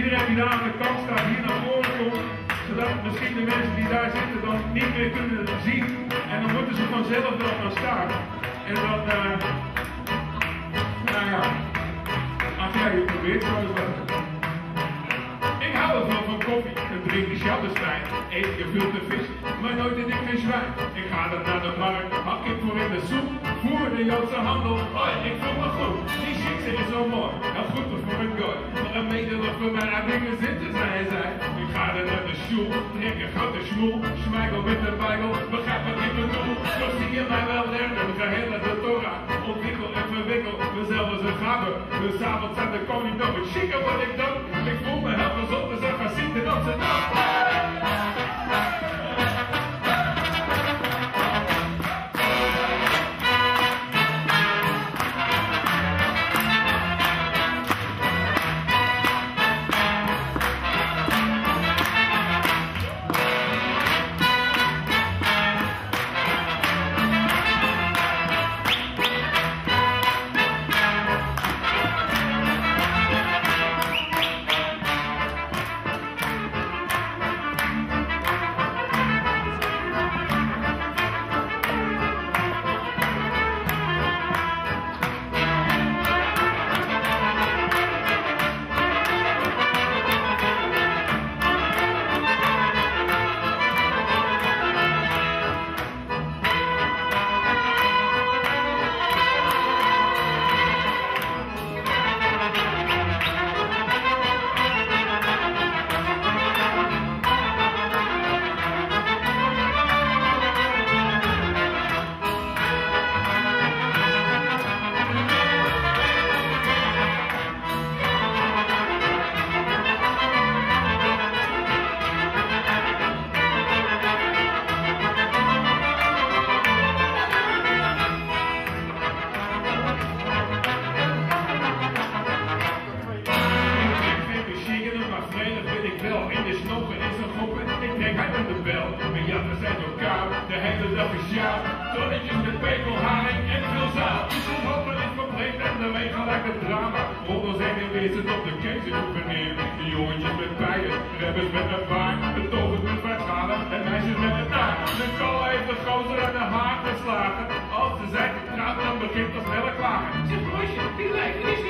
iedereen die daar aan de kant staat hier naar voren komt, zodat misschien de mensen die daar zitten dan niet meer kunnen zien. En dan moeten ze vanzelf wel gaan staan. En dan, uh, nou ja, als jij het probeert, zo is dat. Ik hou er wel van koffie, een drink de Schattenstein, eet gevulde vis, maar nooit een dik geen zwijn. Ik ga dan naar de markt, hak ik voor in de soep, voer de Joodse handel, hoi, ik voel me goed. Die shit is zo mooi, dat goed voor een gooi. Een medelig voor mij aan dingen zitten, zei zij. Ik ga dan naar de school, trek een grote schmoel, smijgel met de bijbel, begrijp wat ik bedoel. Zo zie je mij wel leren, gehele de Torah, ontwikkel en verwikkel, mezelf als een gabber. Dus avonds aan de koning nog het chique wat ik doe. Ik voel me heel gezond, dus ik ga zitten op zijn naam. met elkaar de hele dag is ja. Tonnetjes met pekelharing en veel zaal. Een hopen niet compleet en de weg lekker drama. Onder zijn gewezen op de kees en neer. De jongetjes met bijen, rebbers met een paard. De tovers met verhalen en meisjes met een taart. De kool heeft de gozer en de haar geslagen. Als ze zijn getrouwd, dan begint dat snelle klagen. Zeg, roosje, die lijkt niet.